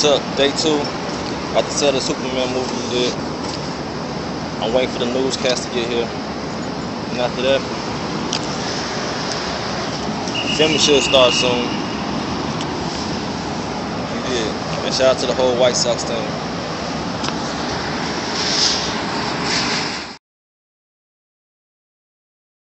What's up? Day two. About to tell the Superman movie we did. I'm waiting for the newscast to get here. And after that, filming should start soon. We did. And shout out to the whole White Sox team.